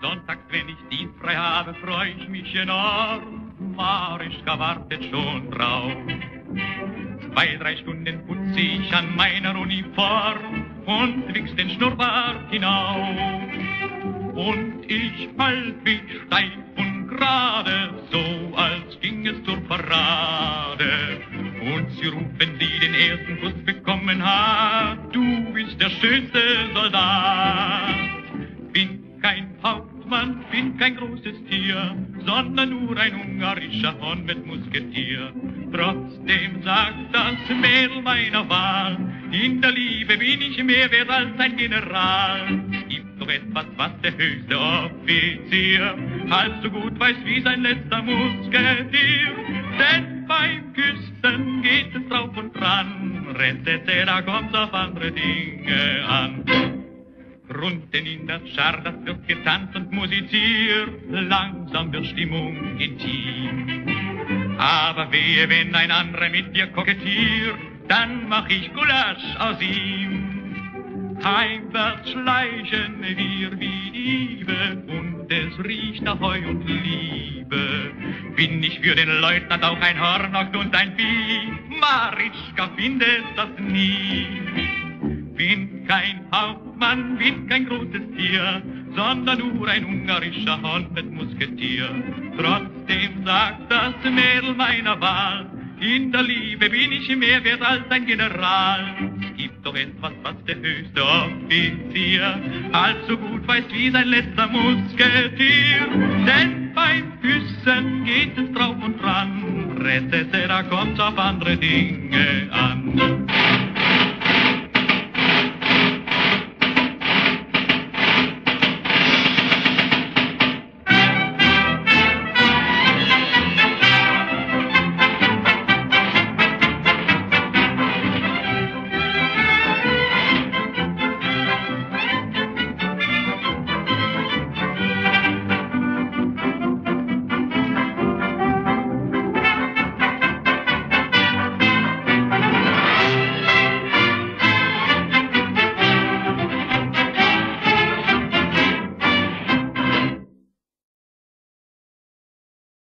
Sonntags, wenn ich dienstfrei habe, freu ich mich enorm. Marischka wartet schon drauf. Zwei, drei Stunden putze ich an meiner Uniform und wichs den Schnurrbart hinauf. Und ich halt mich steif und gerade, so als ging es zur Parade. Und sie rufen, die den ersten Kuss bekommen hat, du bist der schönste Soldat. Bin kein Hauptmann, bin kein großes Tier, sondern nur ein ungarischer Hund mit Musketier. Trotzdem sagt das Mädel meiner Wahl, in der Liebe bin ich mehr wert als ein General. Gibt doch etwas, was der höchste Offizier halb so gut weiß wie sein letzter Musketier. Denn beim Küssen geht es drauf und dran, Rettete, da kommt's auf andere Dinge an. Drunten in der Schar, das wird getanzt und musiziert, langsam wird Stimmung intim. Aber wehe, wenn ein anderer mit dir kokettiert, dann mach ich Gulasch aus ihm. Heimwärts schleichen wir wie Diebe und es riecht nach Heu und Liebe. Bin ich für den Leutnant auch ein Hornocht und ein Vieh, Marischka findet das nie. Bin kein Hauptmann, bin kein großes Tier, sondern nur ein ungarischer Hund mit Musketier. Trotzdem sagt das Mädel meiner Wahl, in der Liebe bin ich mehr wert als ein General. Es gibt doch etwas, was der höchste Offizier allzu gut weiß wie sein letzter Musketier. Denn beim Küssen geht es drauf und dran, Rettete, da kommt's auf andere Dinge an.